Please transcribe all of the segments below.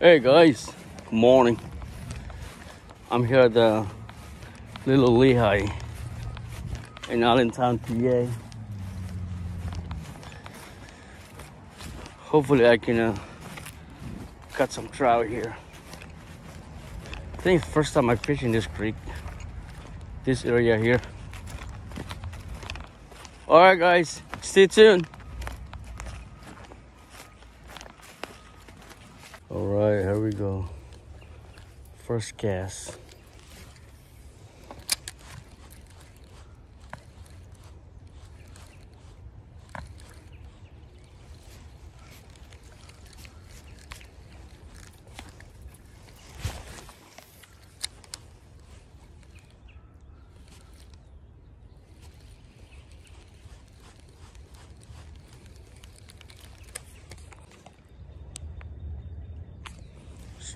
Hey guys, good morning. I'm here at the Little Lehigh in Allentown, PA. Hopefully I can uh, cut some trout here. I think it's first time I fish in this creek, this area here. All right guys, stay tuned. All right, here we go. First cast.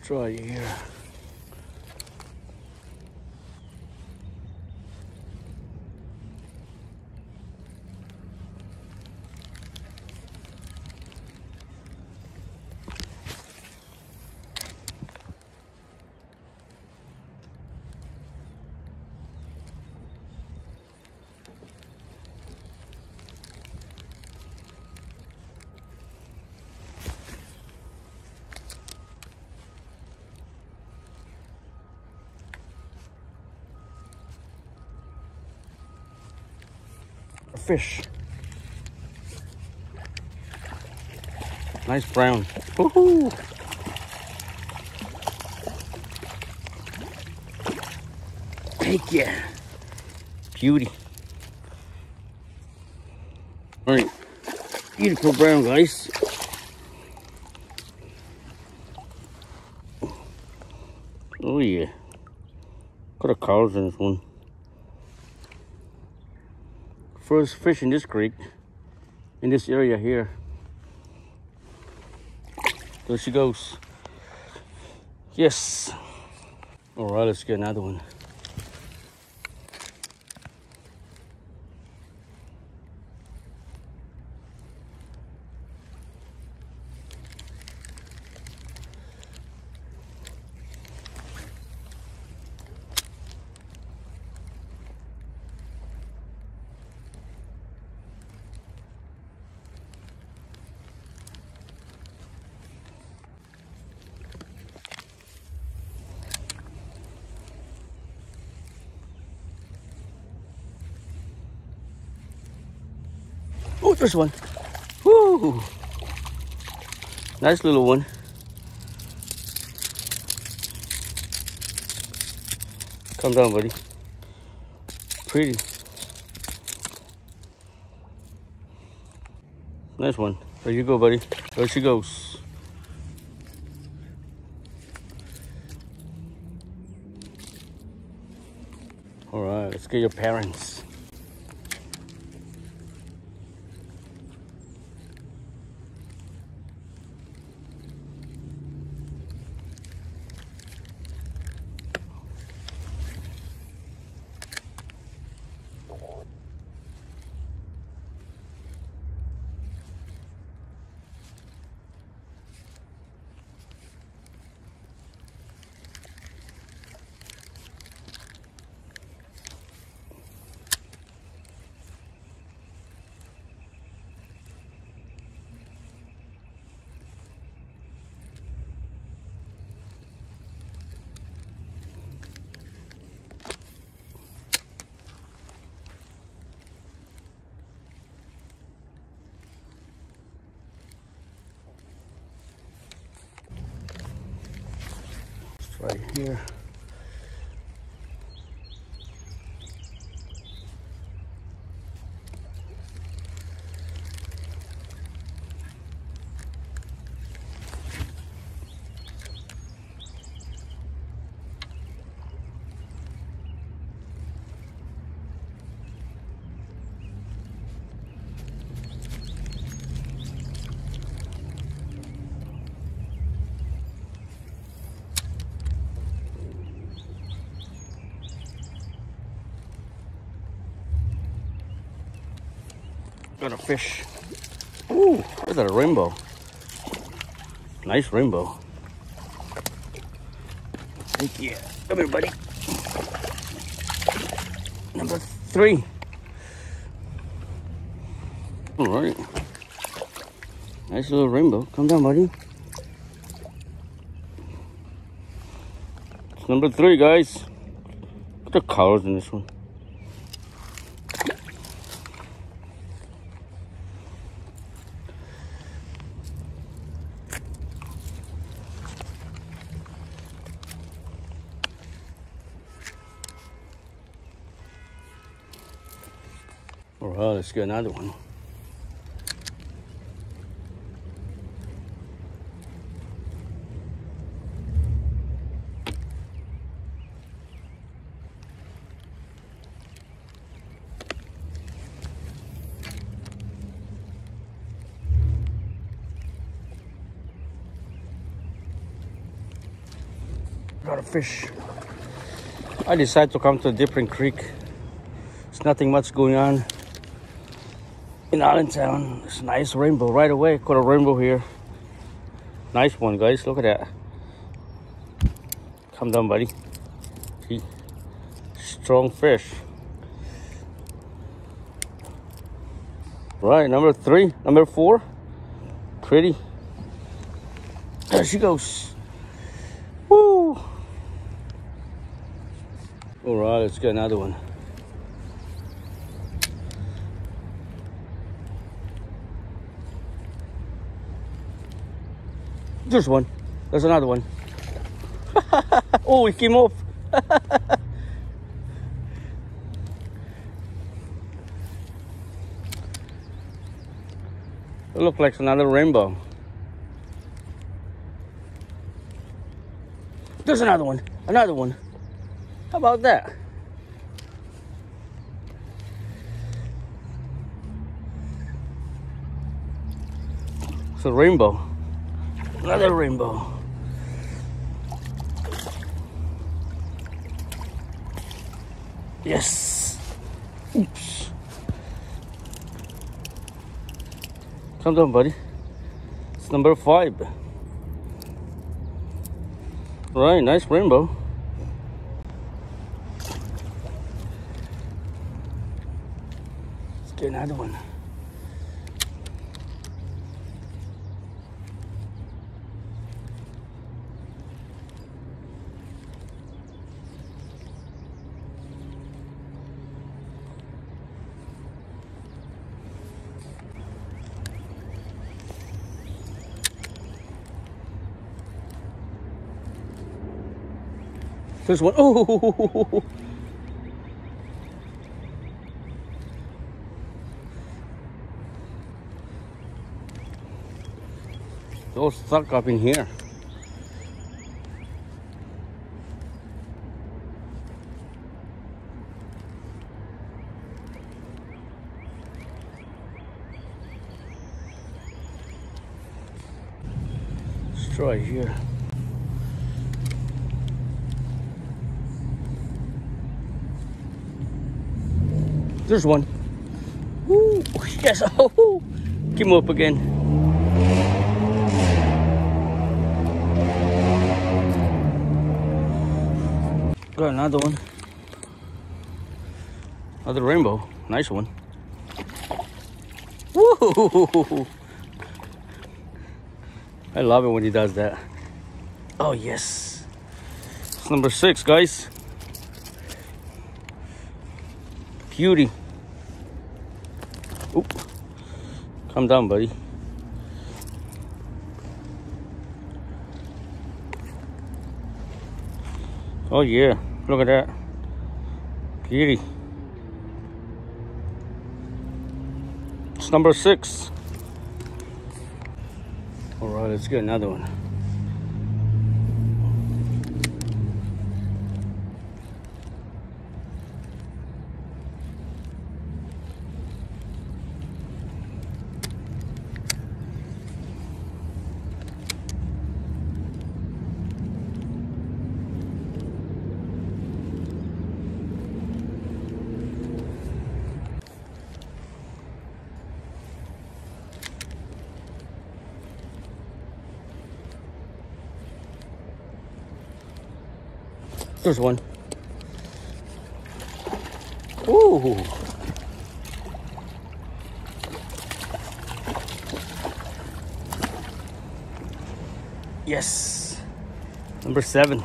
It here. Fish. Nice brown. Woohoo! Heck yeah. Beauty. Alright. Beautiful brown, guys. Oh yeah. Got a cows in this one. First fish in this creek, in this area here. There she goes. Yes. All right, let's get another one. Oh, there's one. Woo! Nice little one. Come down, buddy. Pretty. Nice one. There you go, buddy. There she goes. All right, let's get your parents. Right here. Got a fish. Ooh, there's a rainbow. Nice rainbow. Heck yeah. Come here, buddy. Number three. All right. Nice little rainbow. Come down, buddy. It's number three, guys. Look at the colors in this one. Let's get another one. Got a fish. I decided to come to a different creek. There's nothing much going on in Allentown. It's a nice rainbow right away. Caught a rainbow here. Nice one, guys. Look at that. Come down, buddy. See? Strong fish. Right, number three, number four. Pretty. There she goes. Woo! All right, let's get another one. There's one. There's another one. oh, he came off. it looks like another rainbow. There's another one. Another one. How about that? It's a rainbow. Another rainbow. Yes. Oops. Come down, buddy. It's number five. Right, nice rainbow. Let's get another one. There's one. Oh, those stuck up in here. Let's try here. There's one. Woo, yes. Oh, came up again. Got another one. Another rainbow. Nice one. Woo! I love it when he does that. Oh, yes. It's number six, guys. Beauty. Oop. Come down, buddy. Oh yeah, look at that. Beauty. It's number six. All right, let's get another one. There's one. Ooh. Yes. Number seven.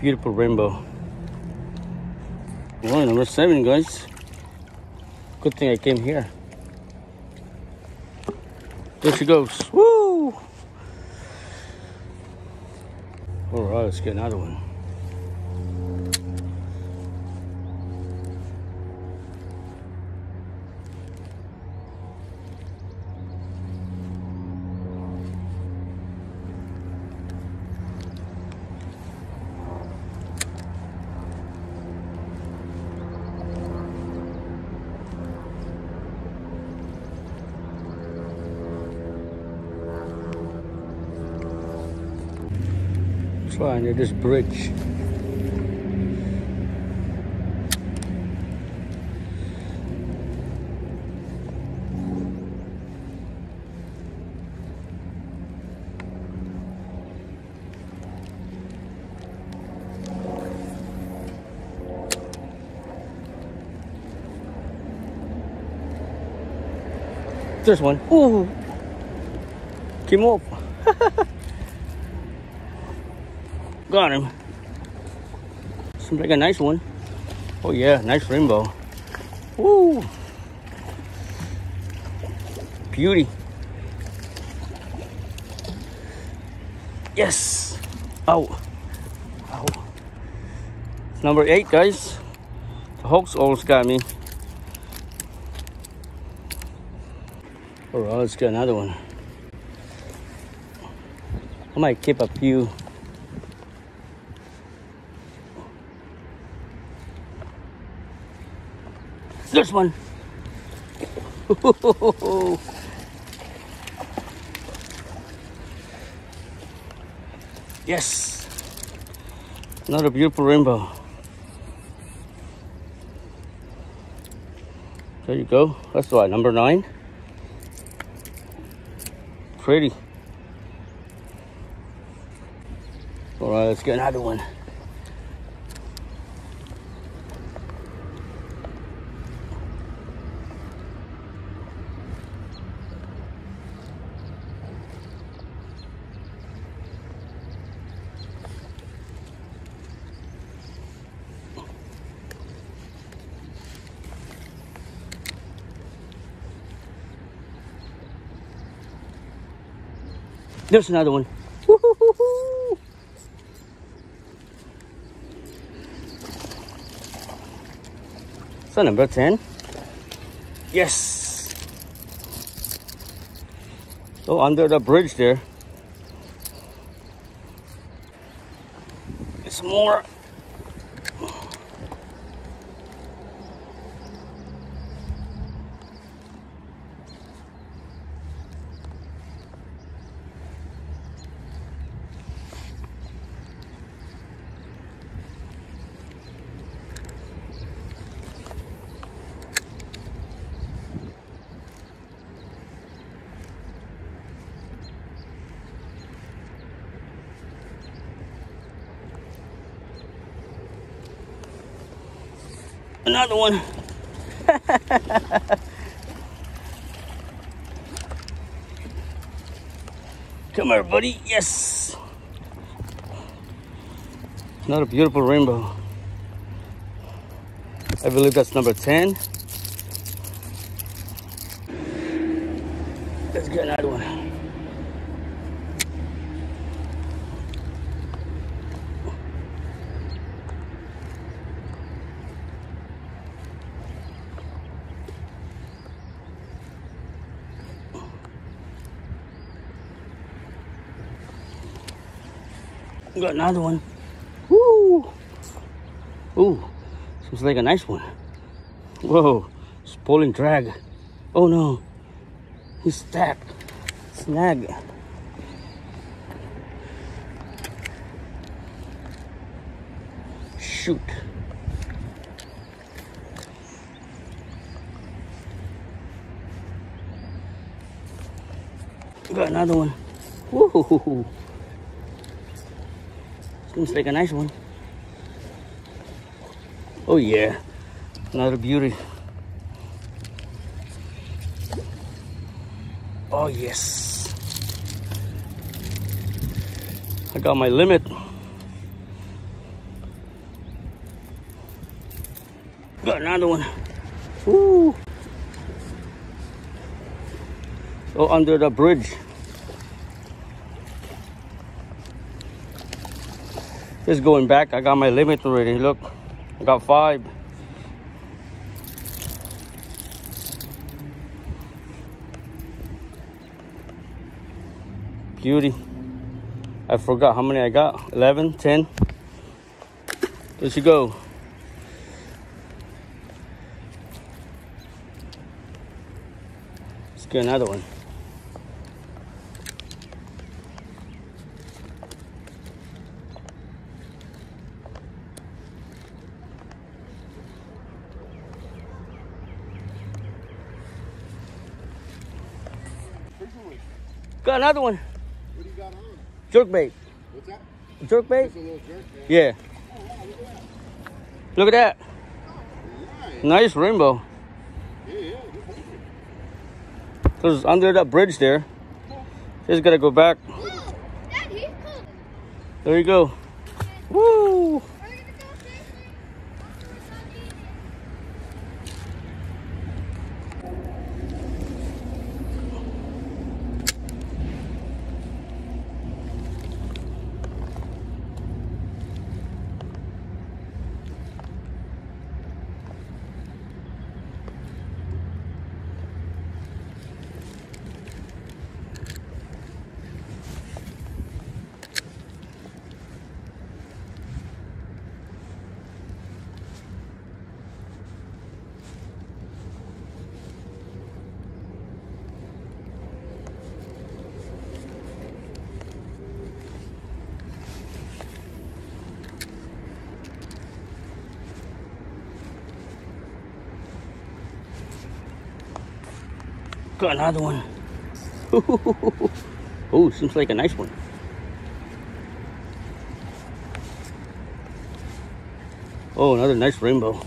Beautiful rainbow. Well, number seven, guys. Good thing I came here. There she goes. Woo! All right, let's get another one. Try under this bridge. There's one. Ooh. Came up. Got him. Seems like a nice one. Oh yeah, nice rainbow. Woo! Beauty. Yes. Oh. Number eight, guys. The Hawks almost got me. All right, let's get another one. I might keep a few. There's one. yes. Another beautiful rainbow. There you go. That's what, number nine? Pretty. All right, let's get another one. There's another one. So number 10. Yes. Oh, under the bridge there. It's more. Another one. Come here, buddy. Yes. Another beautiful rainbow. I believe that's number 10. Let's get another one. Got another one. Woo! Ooh, seems like a nice one. Whoa, it's pulling drag. Oh no, he's stacked. Snag. Shoot. Got another one. Woo! Seems like a nice one. Oh yeah, another beauty. Oh yes. I got my limit. Got another one. Woo. Oh, under the bridge. Just going back. I got my limit already. Look, I got five. Beauty. I forgot how many I got. 11, 10. There she go. Let's get another one. Another one. What do you got on? Jerk bait. What's that? Jerk bait? It's a little jerk, man. Yeah. Look at that. Nice. Nice rainbow. Yeah, yeah. Cause under that bridge there. Just gotta go back. Dad, he's cool. There you go. Got another one. oh, seems like a nice one. Oh, another nice rainbow.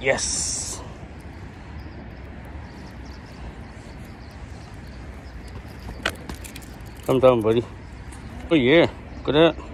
Yes. Come down, buddy. Oh yeah, look at that.